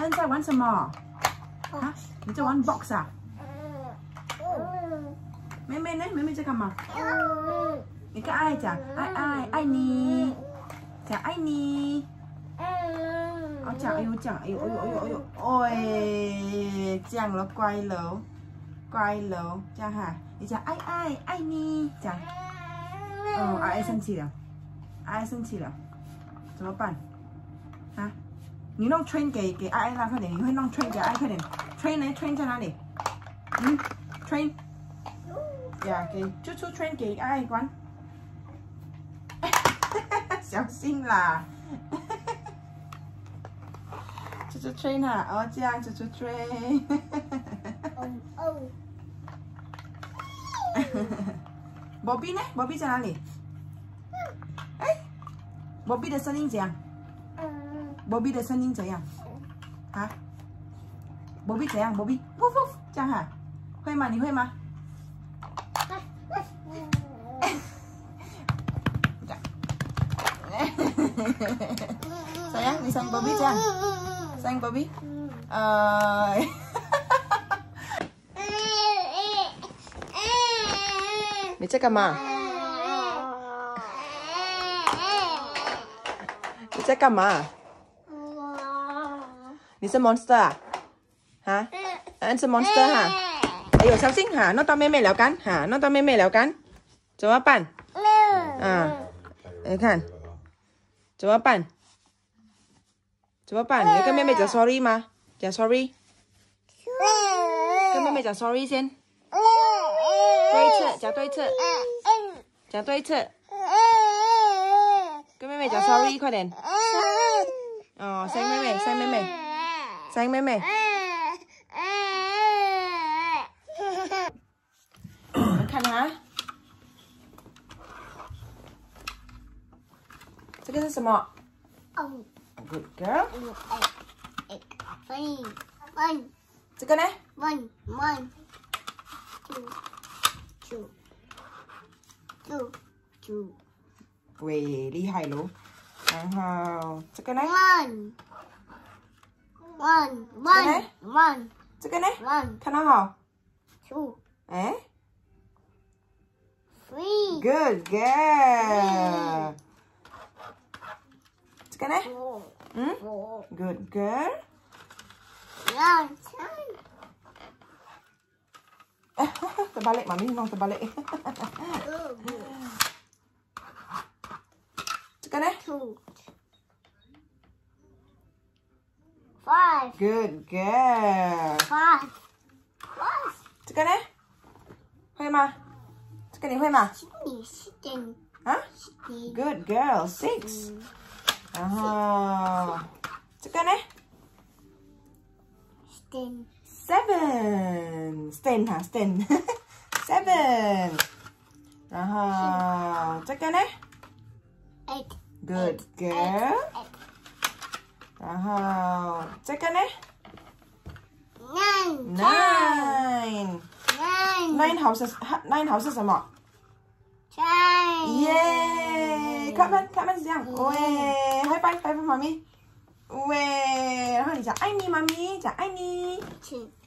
恩在玩什么？啊？你在玩 box 啊？妹妹呢？妹妹在干嘛？你跟爱讲，爱爱爱你，讲爱你。哦，讲，哎呦，讲，哎呦，哎呦，哎呦，哎呦，哎，讲了，乖了，乖了，这样哈，你讲爱爱爱你，讲。哦，爱爱生气了，爱爱生气了，怎么办？啊？你弄 train 给给爱爱啦，快点！你会弄 train 给爱，快点！train 呢？train 在哪里？嗯，train。呀，给就出 train 给爱爱关。小心啦！出出 train 啊！哦，这样出出 train。哦哦。宝贝呢？宝贝在哪里？哎，宝贝的声音怎样？宝贝的声音怎样？啊？宝贝怎样？宝贝，呜呜，这样哈？会吗？你会吗？sayang, ni sayang Bobby jangan. Sayang Bobby. Uh, 你在干嘛？你是 monster 啊？哈？你是 monster 哈？哎呦，小心哈，弄到妹妹了干哈，弄到妹妹了干，怎么办？啊，你看，怎么办？怎么办？你要跟妹妹讲 sorry 吗？讲 sorry。跟妹妹讲 sorry 先。对侧，讲对次，讲对次，跟妹妹讲 sorry，快点。哦，声妹妹，声妹妹，声妹妹。看哈，这个是什么？Good girl。One, one。这个呢？One, one, two. two.，喂，厉害喽！然后这个呢 One？One one one one，这个呢？One，看到好？Two，哎？Three，Good girl。这个呢？嗯？Good girl。One。terbalik mami memang terbalik. Tekan eh? Two. Five. Good girl. Five. Five. Tekan eh? 会吗？这个你会吗？你是点。啊？Good girl. Six. 然后这个呢？Ten. Seven. Stand 哈，stand. Seven. 然后这个呢？Eight. Good girl. 然后这个呢？Nine. Nine. Nine. Nine 好是 Nine 好是什么看看看是这样，喂 five high five 妈咪。喂，然后你讲爱你，妈咪讲爱你，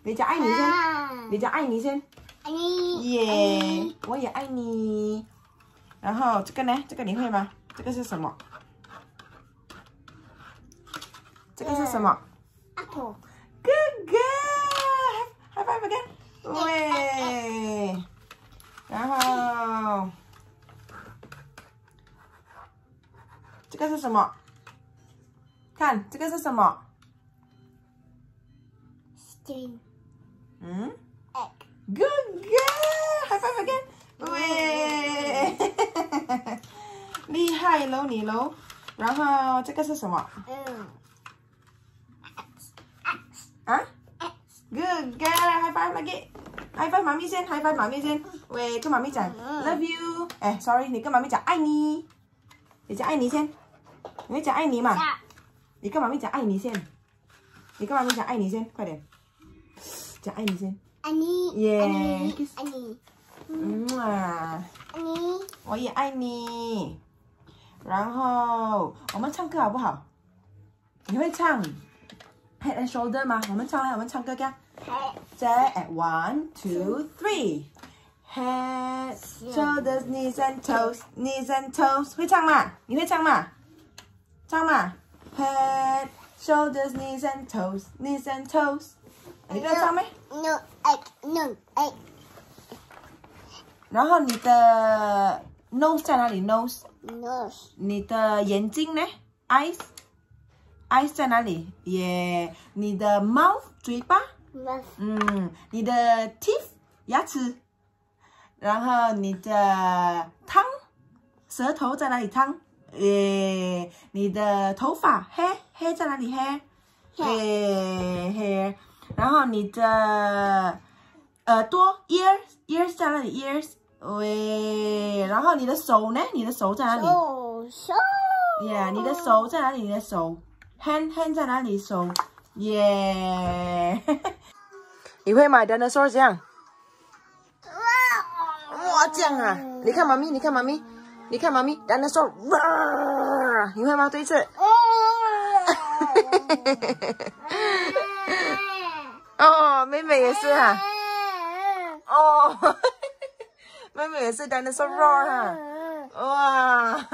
你讲爱你先，你讲爱你先，爱你，耶，我也爱你。然后这个呢？这个你会吗？这个是什么？这个是什么？Apple，Good girl，high five again，喂，然后这个是什么？看这个是什么？Sting。嗯？Egg。Good girl，high five again。喂，厉害喽你喽。然后这个是什么？嗯。啊？Good girl，high five lagi，high five 妈咪先，high five 妈咪先。喂，跟妈咪讲，love you。哎，sorry，你跟妈咪讲爱你。你讲爱你先，你会讲爱你嘛。你跟妈咪讲爱你先，你跟妈咪讲爱你先，快点，讲爱你先。爱你，耶，爱你，嗯啊，爱你，我也爱你。然后我们唱歌好不好？你会唱 head and shoulder 吗？我们唱来，我们唱歌歌。再 at one two three。Head, shoulders, knees and toes, knees and toes，会唱吗？你会唱吗？唱吗？Head, shoulders, knees and toes, knees and toes。你会唱没？No, I, no, I。然后你的 nose 在哪里？nose。nose。你的眼睛呢？eyes。 eyes 在哪里？耶。你的 mouth 嘴巴。嗯，你的 teeth 牙齿。然后你的汤，舌头在哪里？汤，诶，你的头发，hair hair 在哪里？hair，诶 hair，然后你的耳朵，ears ears 在哪里？ears，喂，然后你的手呢？你的手在哪里？手手，yeah，你的手在哪里？你的手，hand hand 在哪里？手，yeah，你会买 dinosaur 这样？哇，这样啊！你看妈咪，你看妈咪，你看妈咪，dinosaur，哇你会吗？对一次。哦，妹妹也是哈。哦，妹妹也是 dinosaur 哈。哇。